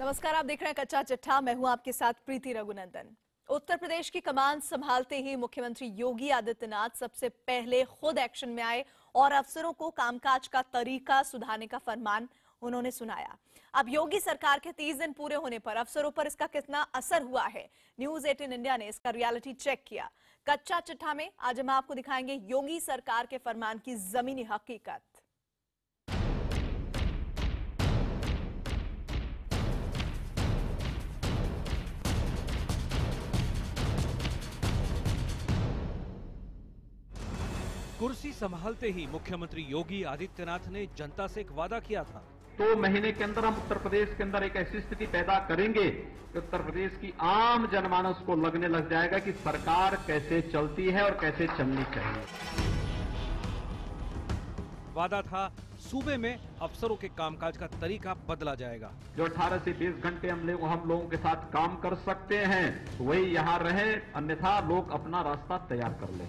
नमस्कार, आप देख रहे हैं कच्चा चिट्ठा। मैं हूँ आपके साथ प्रीति रघुनंदन। उत्तर प्रदेश की कमान संभालते ही मुख्यमंत्री योगी आदित्यनाथ सबसे पहले खुद एक्शन में आए और अफसरों को कामकाज का तरीका सुधारने का फरमान उन्होंने सुनाया। अब योगी सरकार के तीस दिन पूरे होने पर अफसरों पर इसका कितना असर हुआ है? न्यूज़ 18 इंडिया ने इसका रियलिटी चेक किया। कच्चा चिट्ठा में आज हम आपको दिखाएँगे योगी सरकार के फरमान की जमीनी हकीकत। कुर्सी संभालते ही मुख्यमंत्री योगी आदित्यनाथ ने जनता से एक वादा किया था। दो तो महीने के अंदर हम उत्तर प्रदेश के अंदर एक ऐसी स्थिति पैदा करेंगे कि उत्तर प्रदेश की आम जनमानस को लगने लग जाएगा कि सरकार कैसे चलती है और कैसे चलनी चाहिए। वादा था सूबे में अफसरों के कामकाज का तरीका बदला जाएगा। जो 18 से 20 घंटे हम लोग हम लोगों के साथ काम कर सकते हैं वही यहाँ रहे अन्यथा लोग अपना रास्ता तैयार कर लें।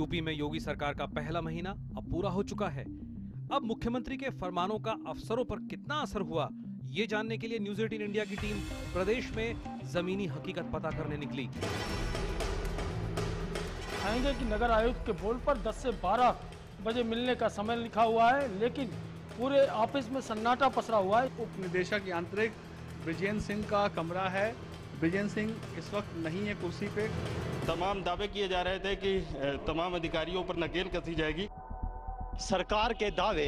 यूपी में योगी सरकार का पहला महीना अब पूरा हो चुका है। अब मुख्यमंत्री के फरमानों का अफसरों पर कितना असर हुआ ये जानने के लिए न्यूज़ एटीन इंडिया की टीम प्रदेश में जमीनी हकीकत पता करने निकली। दिखाएँगे कि नगर आयुक्त के बोर्ड पर 10 से 12 बजे मिलने का समय लिखा हुआ है लेकिन पूरे ऑफ़िस में सन्नाटा पसरा हुआ है। उप निदेशक यांत्रिक विजयन सिंह का कमरा है। विजयन सिंह इस वक्त नहीं है कुर्सी पे। तमाम दावे किए जा रहे थे कि तमाम अधिकारियों पर नकेल कसी जाएगी। सरकार के दावे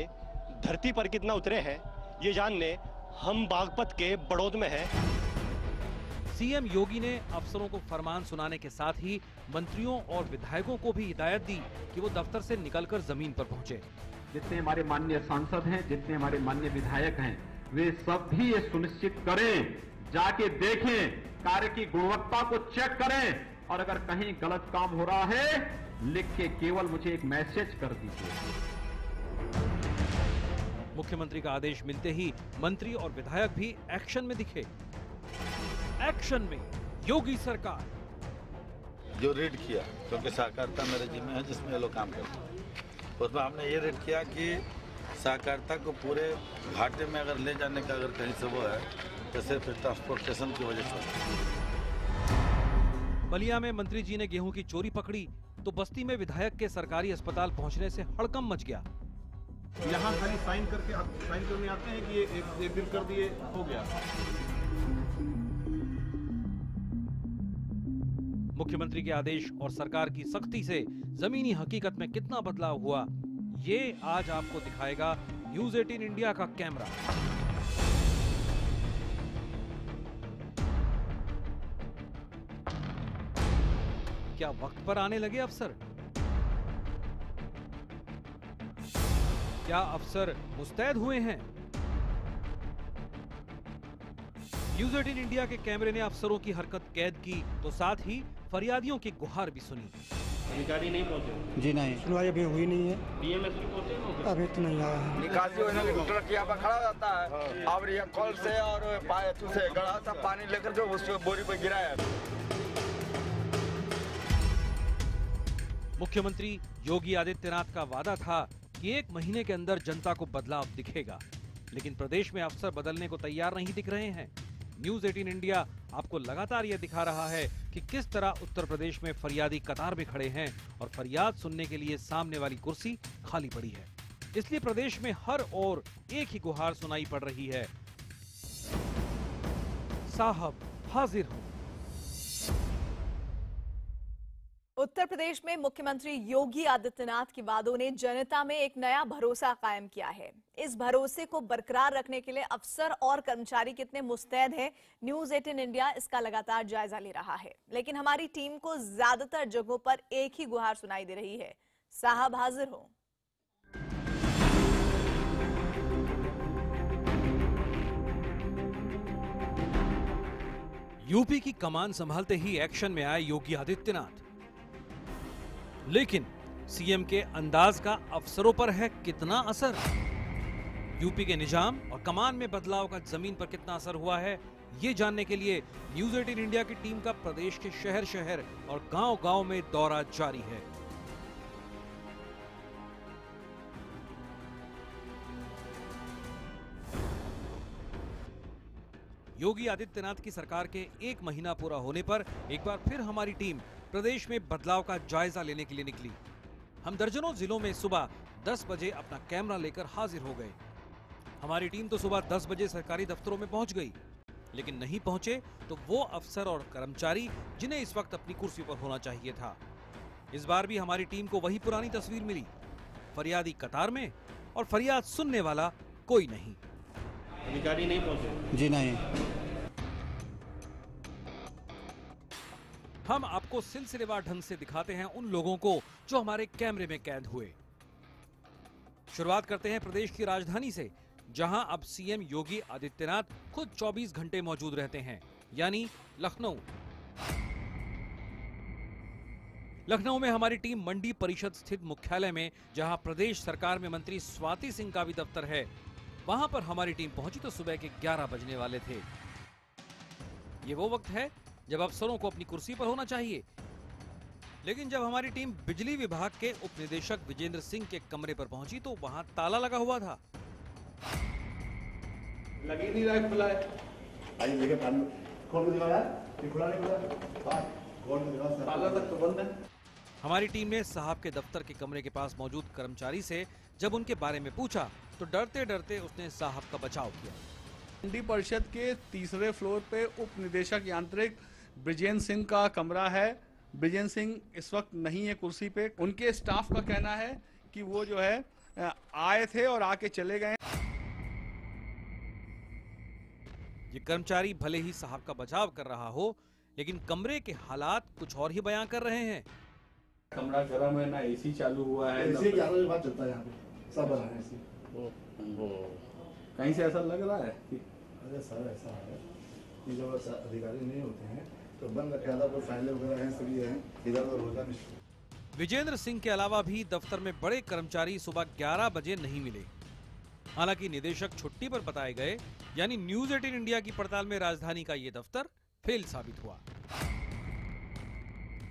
धरती पर कितना उतरे हैं ये जानने हम बागपत के बड़ौद में हैं। सीएम योगी ने अफसरों को फरमान सुनाने के साथ ही मंत्रियों और विधायकों को भी हिदायत दी कि वो दफ्तर से निकलकर ज़मीन पर पहुँचे। जितने हमारे माननीय सांसद हैं जितने हमारे माननीय विधायक हैं वे सब भी ये सुनिश्चित करें जाके देखें कार्य की गुणवत्ता को चेक करें। और अगर कहीं गलत काम हो रहा है लिख के केवल मुझे एक मैसेज कर दीजिए। मुख्यमंत्री का आदेश मिलते ही मंत्री और विधायक भी एक्शन में दिखे। एक्शन में योगी सरकार। जो रीड किया क्योंकि सहकारिता मेरे जिम्मे है जिसमें ये लोग काम करते हैं। उसमें हमने ये रीड किया कि सहकारिता को पूरे घाटे में अगर ले जाने का अगर कहीं से वो है सिर्फ़ ट्रांसपोर्टेशन की वजह से। बलिया में मंत्री जी ने गेहूँ की चोरी पकड़ी तो बस्ती में विधायक के सरकारी अस्पताल पहुँचने से हड़कम मच गया। यहाँ खाली साइन करके आप साइन करने आते हैं कि ये एक, एक दिन कर दिए हो गया? मुख्यमंत्री के आदेश और सरकार की सख्ती से जमीनी हकीकत में कितना बदलाव हुआ ये आज आपको दिखाएगा न्यूज़ 18 इंडिया का कैमरा। क्या वक्त पर आने लगे अफसर? क्या अफसर मुस्तैद हुए हैं? न्यूज़ 18 इंडिया के कैमरे ने अफसरों की हरकत कैद की तो साथ ही फरियादियों की गुहार भी सुनी। अधिकारी नहीं पहुँचे? जी नहीं। सुनवाई अभी हुई नहीं है। पहुँचे? अभी तो नहीं आया है। निकासी होने के ट्रक यहाँ पर खड़ा रहता है। और ये कॉल से और से गड़ा सा पानी लेकर जो उसको बोरी पर गिराया मुख्यमंत्री योगी आदित्यनाथ का वादा था कि एक महीने के अंदर जनता को बदलाव दिखेगा। लेकिन प्रदेश में अफसर बदलने को तैयार नहीं दिख रहे हैं। न्यूज़ 18 इंडिया आपको लगातार यह दिखा रहा है कि किस तरह उत्तर प्रदेश में फरियादी कतार में खड़े हैं और फरियाद सुनने के लिए सामने वाली कुर्सी खाली पड़ी है। इसलिए प्रदेश में हर ओर एक ही गुहार सुनाई पड़ रही है। साहब हाजिर हूँ। उत्तर प्रदेश में मुख्यमंत्री योगी आदित्यनाथ की वादों ने जनता में एक नया भरोसा कायम किया है। इस भरोसे को बरकरार रखने के लिए अफसर और कर्मचारी कितने मुस्तैद हैं, न्यूज़ 18 इंडिया इसका लगातार जायजा ले रहा है। लेकिन हमारी टीम को ज़्यादातर जगहों पर एक ही गुहार सुनाई दे रही है। साहब हाजिर हो। यूपी की कमान संभालते ही एक्शन में आए योगी आदित्यनाथ। लेकिन सीएम के अंदाज का अफसरों पर है कितना असर? यूपी के निज़ाम और कमान में बदलाव का ज़मीन पर कितना असर हुआ है, ये जानने के लिए न्यूज़ एटीन इंडिया की टीम का प्रदेश के शहर शहर और गाँव गाँव में दौरा जारी है। योगी आदित्यनाथ की सरकार के एक महीना पूरा होने पर एक बार फिर हमारी टीम प्रदेश में बदलाव का जायजा लेने के लिए निकली। हम दर्जनों जिलों में सुबह 10 बजे अपना कैमरा लेकर हाजिर हो गए। हमारी टीम तो सुबह 10 बजे सरकारी दफ्तरों में पहुँच गई लेकिन नहीं पहुँचे तो वो अफसर और कर्मचारी जिन्हें इस वक्त अपनी कुर्सी पर होना चाहिए था। इस बार भी हमारी टीम को वही पुरानी तस्वीर मिली। फरियादी कतार में और फरियाद सुनने वाला कोई नहीं। अधिकारी नहीं पहुँचे? जी नहीं। हम आपको सिलसिलेवार ढंग से दिखाते हैं उन लोगों को जो हमारे कैमरे में कैद हुए। शुरुआत करते हैं प्रदेश की राजधानी से, जहाँ अब सीएम योगी आदित्यनाथ खुद 24 घंटे मौजूद रहते हैं, यानी लखनऊ। लखनऊ में हमारी टीम मंडी परिषद स्थित मुख्यालय में, जहाँ प्रदेश सरकार में मंत्री स्वाति सिंह का भी दफ्तर है, वहाँ पर हमारी टीम पहुँची तो सुबह के 11 बजने वाले थे। ये वो वक्त है जब अफसरों को अपनी कुर्सी पर होना चाहिए। लेकिन जब हमारी टीम बिजली विभाग के उप निदेशक विजेंद्र सिंह के कमरे पर पहुँची तो वहाँ ताला लगा हुआ था। लग नहीं रहा खुला है। आइए देखिए पानी खोल के दिखाओ यार ये खुला नहीं खुला? बाहर। खोल के दिखाओ सर ताला तक तो बंद है। हमारी टीम ने साहब के दफ्तर के कमरे के पास मौजूद कर्मचारी से जब उनके बारे में पूछा तो डरते डरते उसने साहब का बचाव किया। मंडी परिषद के तीसरे फ्लोर पे उप निदेशक यांत्रिक ब्रिजेंद्र सिंह का कमरा है। ब्रिजेंद्र सिंह इस वक्त नहीं है कुर्सी पे। उनके स्टाफ का कहना है कि वो जो है आए थे और आके चले गए। ये कर्मचारी भले ही साहब का बचाव कर रहा हो लेकिन कमरे के हालात कुछ और ही बयां कर रहे हैं। कमरा गर्म है ना एसी चालू हुआ है ऐसे ग्यारह बजे बाद चलता है यहाँ पे। सब बना है ऐसे कहीं से ऐसा लग रहा है कि अरे सर ऐसा है। कि जब अधिकारी नहीं होते हैं तो विजेंद्र सिंह के अलावा भी दफ्तर में बड़े कर्मचारी सुबह 11 बजे नहीं मिले। हालाँकि निदेशक छुट्टी पर बताए गए, यानी न्यूज़ 18 इंडिया की पड़ताल में राजधानी का ये दफ्तर फेल साबित हुआ।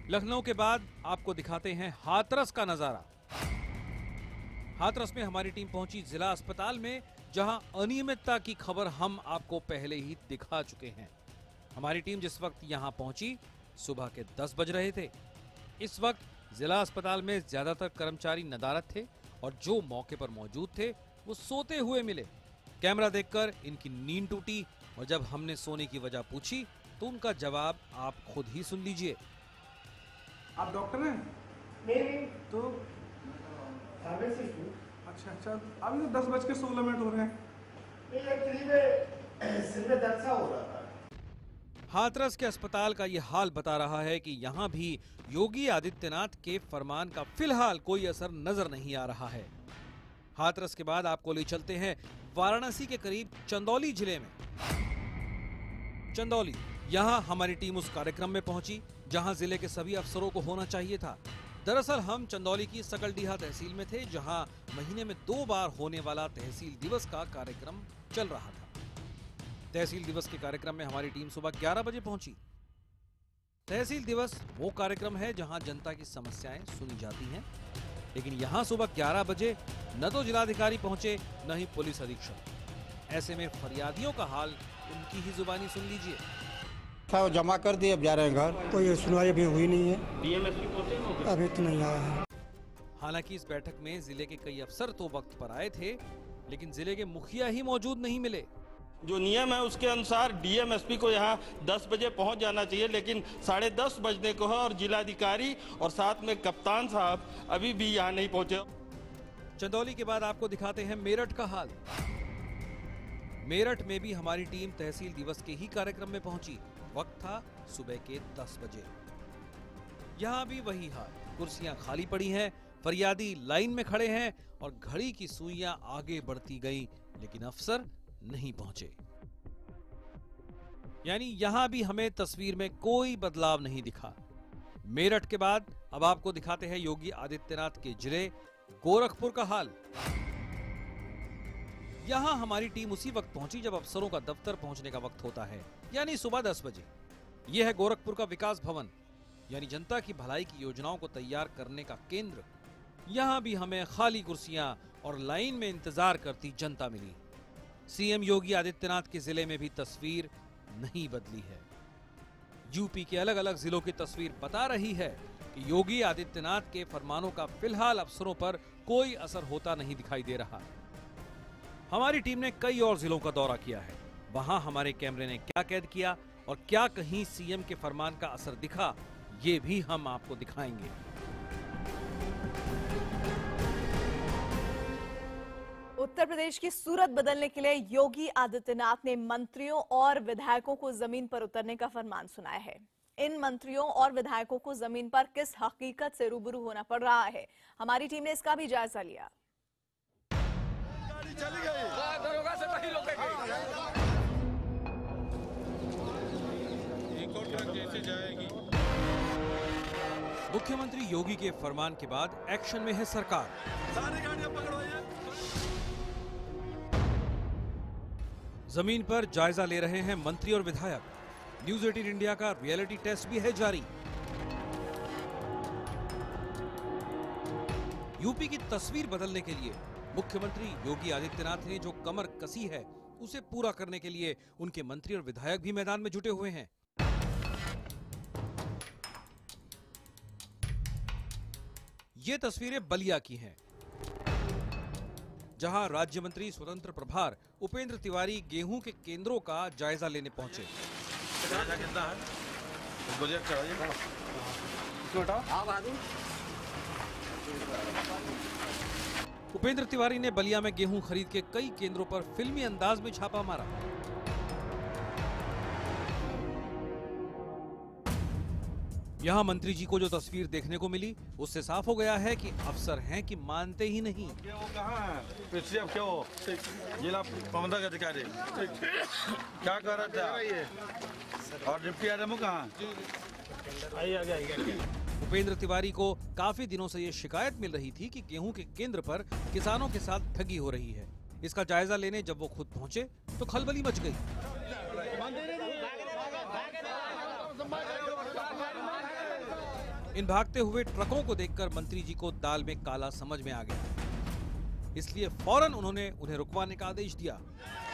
लखनऊ के बाद आपको दिखाते हैं हाथरस का नज़ारा। हाथरस में हमारी टीम पहुँची जिला अस्पताल में, जहाँ अनियमितता की खबर हम आपको पहले ही दिखा चुके हैं। हमारी टीम जिस वक्त यहाँ पहुँची सुबह के 10 बज रहे थे। इस वक्त जिला अस्पताल में ज़्यादातर कर्मचारी नदारत थे और जो मौके पर मौजूद थे वो सोते हुए मिले। कैमरा देखकर इनकी नींद टूटी और जब हमने सोने की वजह पूछी तो उनका जवाब आप खुद ही सुन लीजिए। आप डॉक्टर हैं? नहीं तो अच्छा अच्छा। अभी तो दस बज के सोलह मिनट हो रहे हैं। एक्चुअली में सिर में दर्द सा हो रहा हाथरस के अस्पताल का ये हाल बता रहा है कि यहाँ भी योगी आदित्यनाथ के फरमान का फ़िलहाल कोई असर नज़र नहीं आ रहा है। हाथरस के बाद आपको ले चलते हैं वाराणसी के करीब चंदौली ज़िले में। चंदौली, यहाँ हमारी टीम उस कार्यक्रम में पहुँची, जहाँ ज़िले के सभी अफसरों को होना चाहिए था। दरअसल हम चंदौली की सकलडीहा तहसील में थे, जहाँ महीने में दो बार होने वाला तहसील दिवस का कार्यक्रम चल रहा था। तहसील दिवस के कार्यक्रम में हमारी टीम सुबह 11 बजे पहुँची। तहसील दिवस वो कार्यक्रम है जहाँ जनता की समस्याएँ सुनी जाती हैं लेकिन यहाँ सुबह 11 बजे न तो जिलाधिकारी पहुँचे न ही पुलिस अधीक्षक। ऐसे में फरियादियों का हाल उनकी ही जुबानी सुन लीजिए। था जमा कर दिए अब जा रहे हैं घर। कोई सुनवाई अभी हुई नहीं है। डीएमएसपी अभी तो नहीं आया है। हालाँकि इस बैठक में ज़िले के कई अफसर तो वक्त पर आए थे लेकिन ज़िले के मुखिया ही मौजूद नहीं मिले। जो नियम है उसके अनुसार डीएमएसपी को यहाँ 10 बजे पहुँच जाना चाहिए, लेकिन साढ़े दस बजने को है और जिलाधिकारी और साथ में कप्तान साहब अभी भी यहाँ नहीं पहुँचे। चंदौली के बाद आपको दिखाते हैं मेरठ का हाल। मेरठ में भी हमारी टीम तहसील दिवस के ही कार्यक्रम में पहुँची। वक्त था सुबह के 10 बजे। यहाँ भी वही हाल। कुर्सियाँ खाली पड़ी हैं, फरियादी लाइन में खड़े हैं और घड़ी की सुइयाँ आगे बढ़ती गई, लेकिन अफसर नहीं पहुँचे। यानी यहाँ भी हमें तस्वीर में कोई बदलाव नहीं दिखा। मेरठ के बाद अब आपको दिखाते हैं योगी आदित्यनाथ के ज़िले, गोरखपुर का हाल। यहाँ हमारी टीम उसी वक्त पहुँची जब अफसरों का दफ्तर पहुँचने का वक्त होता है, यानी सुबह दस बजे। यह है गोरखपुर का विकास भवन, यानी जनता की भलाई की योजनाओं को तैयार करने का केंद्र। यहाँ भी हमें खाली कुर्सियाँ और लाइन में इंतज़ार करती जनता मिली। सीएम योगी आदित्यनाथ के ज़िले में भी तस्वीर नहीं बदली है। यूपी के अलग अलग जिलों की तस्वीर बता रही है कि योगी आदित्यनाथ के फरमानों का फ़िलहाल अफसरों पर कोई असर होता नहीं दिखाई दे रहा। हमारी टीम ने कई और जिलों का दौरा किया है। वहाँ हमारे कैमरे ने क्या कैद किया और क्या कहीं सीएम के फरमान का असर दिखा, ये भी हम आपको दिखाएँगे। उत्तर प्रदेश की सूरत बदलने के लिए योगी आदित्यनाथ ने मंत्रियों और विधायकों को ज़मीन पर उतरने का फरमान सुनाया है। इन मंत्रियों और विधायकों को ज़मीन पर किस हकीकत से रूबरू होना पड़ रहा है हमारी टीम ने इसका भी जायजा लिया। मुख्यमंत्री योगी के फरमान के बाद एक्शन में है सरकार। ज़मीन पर जायजा ले रहे हैं मंत्री और विधायक। न्यूज़ 18 इंडिया का रियलिटी टेस्ट भी है जारी। यूपी की तस्वीर बदलने के लिए मुख्यमंत्री योगी आदित्यनाथ ने जो कमर कसी है, उसे पूरा करने के लिए उनके मंत्री और विधायक भी मैदान में जुटे हुए हैं। ये तस्वीरें बलिया की हैं। जहाँ राज्य मंत्री स्वतंत्र प्रभार उपेंद्र तिवारी गेहूँ के केंद्रों का जायजा लेने पहुँचे। उपेंद्र तिवारी ने बलिया में गेहूँ खरीद के कई केंद्रों पर फिल्मी अंदाज में छापा मारा। यहाँ मंत्री जी को जो तस्वीर देखने को मिली उससे साफ़ हो गया है कि अफसर हैं कि मानते ही नहीं। पिछले क्या हो? जिला प्रबंधक अधिकारी। क्या कर रहा था और डिप्टी आरएमओ कहाँ उपेंद्र तिवारी को काफ़ी दिनों से ये शिकायत मिल रही थी कि गेहूँ के केंद्र पर किसानों के साथ ठगी हो रही है। इसका जायजा लेने जब वो खुद पहुँचे तो खलबली मच गई। इन भागते हुए ट्रकों को देखकर मंत्री जी को दाल में काला समझ में आ गया। इसलिए फ़ौरन उन्होंने उन्हें रुकवाने का आदेश दिया।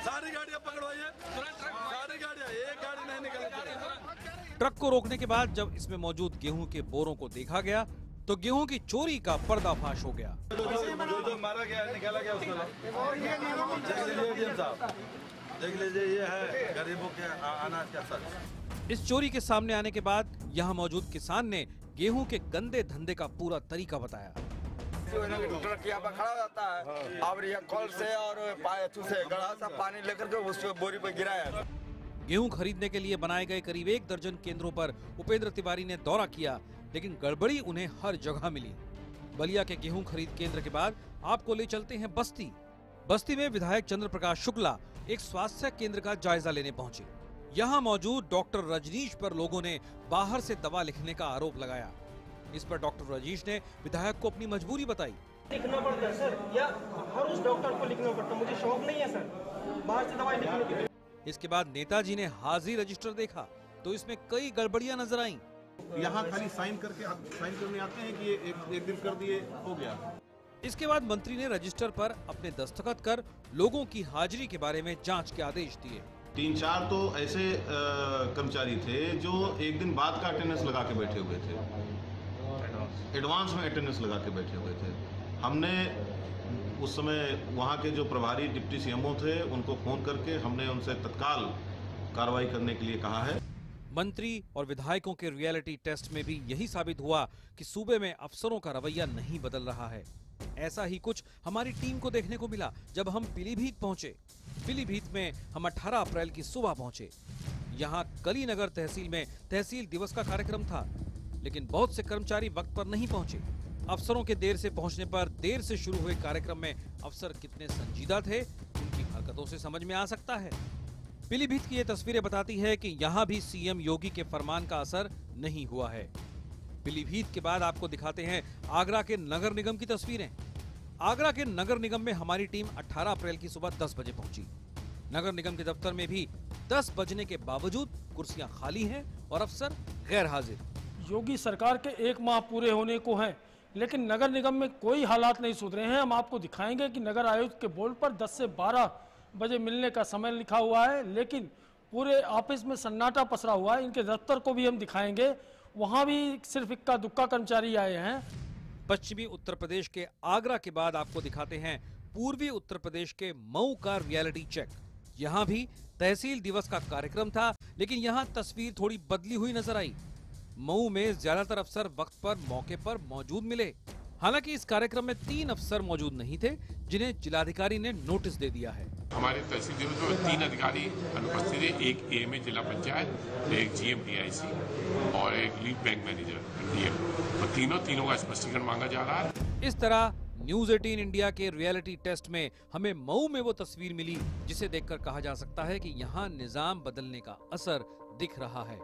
सारी गाड़ियाँ पकड़वाइए सारी गाड़ियाँ एक गाड़ी नहीं निकल। ट्रक को रोकने के बाद जब इसमें मौजूद गेहूँ के बोरों को देखा गया तो गेहूँ की चोरी का पर्दाफाश हो गया। जो जो मारा गया निकाला गया लीजिए देख लीजिए ये है गरीबों के अनाज का सच। इस चोरी के सामने आने के बाद यहाँ मौजूद किसान ने गेहूँ के गंदे धंधे का पूरा तरीका बताया। ट्रक यहाँ पर खड़ा रहता है। और ये कॉल से और से गड़ा सा पानी लेकर के उसको बोरी पर गिराया गेहूँ खरीदने के लिए बनाए गए करीब एक दर्जन केंद्रों पर उपेंद्र तिवारी ने दौरा किया लेकिन गड़बड़ी उन्हें हर जगह मिली। बलिया के गेहूँ खरीद केंद्र के बाद आपको ले चलते हैं बस्ती। बस्ती में विधायक चंद्र प्रकाश शुक्ला एक स्वास्थ्य केंद्र का जायजा लेने पहुँचे। यहाँ मौजूद डॉक्टर रजनीश पर लोगों ने बाहर से दवा लिखने का आरोप लगाया। इस पर डॉक्टर रजनीश ने विधायक को अपनी मजबूरी बताई। लिखना पड़ता है सर। या हर उस डॉक्टर को लिखना पड़ता है। मुझे शौक नहीं है सर बाहर से दवाई लिखने की इसके बाद नेताजी ने हाजिरी रजिस्टर देखा तो इसमें कई गड़बड़ियाँ नज़र आईं। यहाँ खाली साइन करके आप साइन करने आते हैं कि ये एक एक दिन कर दिए हो गया। इसके बाद मंत्री ने रजिस्टर पर अपने दस्तखत कर लोगों की हाजिरी के बारे में जाँच के आदेश दिए। तीन चार तो ऐसे कर्मचारी थे जो एक दिन बाद का अटेंडेंस लगा के बैठे हुए थे। एडवांस में अटेंडेंस लगा के बैठे हुए थे। हमने उस समय वहाँ के जो प्रभारी डिप्टी सीएमओ थे, उनको फ़ोन करके हमने उनसे तत्काल कार्रवाई करने के लिए कहा है। मंत्री और विधायकों के रियलिटी टेस्ट में भी यही साबित हुआ कि सूबे में अफसरों का रवैया नहीं बदल रहा है। ऐसा ही कुछ हमारी टीम को देखने को मिला जब हम पीलीभीत पहुँचे। पीलीभीत में हम 18 अप्रैल की सुबह पहुँचे। यहाँ कलीनगर तहसील में तहसील दिवस का कार्यक्रम था, लेकिन बहुत से कर्मचारी वक्त पर नहीं पहुँचे। अफसरों के देर से पहुँचने पर देर से शुरू हुए कार्यक्रम में अफसर कितने संजीदा थे, उनकी हरकतों से समझ में आ सकता है। पीलीभीत की ये तस्वीरें बताती है कि यहाँ भी सीएम योगी के फरमान का असर नहीं हुआ है। पीलीभीत के बाद आपको दिखाते हैं आगरा के नगर निगम की तस्वीरें। आगरा के नगर निगम में हमारी टीम 18 अप्रैल की सुबह 10 बजे पहुँची। नगर निगम के दफ्तर में भी 10 बजने के बावजूद कुर्सियाँ खाली हैं और अफसर गैर हाजिर योगी सरकार के एक माह पूरे होने को हैं, लेकिन नगर निगम में कोई हालात नहीं सुधरे हैं। हम आपको दिखाएँगे कि नगर आयुक्त के बोर्ड पर 10 से 12 बजे मिलने का समय लिखा हुआ है, लेकिन पूरे ऑफ़िस में सन्नाटा पसरा हुआ है। इनके दफ्तर को भी हम दिखाएँगे। वहाँ भी सिर्फ़ इक्का दुक्का कर्मचारी आए हैं। पश्चिमी उत्तर प्रदेश के आगरा के बाद आपको दिखाते हैं पूर्वी उत्तर प्रदेश के मऊ का रियलिटी चेक यहाँ भी तहसील दिवस का कार्यक्रम था, लेकिन यहाँ तस्वीर थोड़ी बदली हुई नज़र आई। मऊ में ज़्यादातर अफसर वक्त पर, मौके पर मौजूद मिले। हालाँकि इस कार्यक्रम में तीन अफसर मौजूद नहीं थे, जिन्हें जिलाधिकारी ने नोटिस दे दिया है। हमारे तहसील में तीन अधिकारी अनुपस्थित है। एक एएमए जिला पंचायत, एक जीएम डीआईसी और एक लीड बैंक मैनेजर डीएम और तीनों तीनों का स्पष्टीकरण मांगा जा रहा है। इस तरह न्यूज़ 18 इंडिया के रियलिटी टेस्ट में हमें मऊ में वो तस्वीर मिली, जिसे देखकर कहा जा सकता है कि यहाँ निज़ाम बदलने का असर दिख रहा है।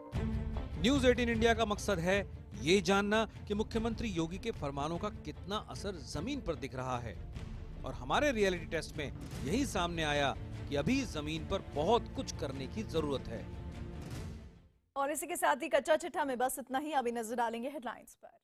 न्यूज़ 18 इंडिया का मकसद है ये जानना कि मुख्यमंत्री योगी के फरमानों का कितना असर ज़मीन पर दिख रहा है। और हमारे रियलिटी टेस्ट में यही सामने आया कि अभी ज़मीन पर बहुत कुछ करने की ज़रूरत है। और इसी के साथ ही कच्चा चिट्ठा में बस इतना ही। अभी नज़र डालेंगे हेडलाइंस पर।